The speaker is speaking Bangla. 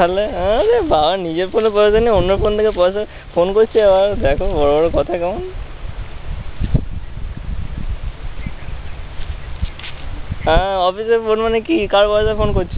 তাহলে আরে বাবা, নিজের ফোনে পয়সা নেই, অন্য ফোন থেকে পয়সা ফোন করছে আবার দেখো, বড় বড় কথা কেমন? হ্যাঁ অফিসে ফোন মানে কি? কার পয়সা ফোন করছ?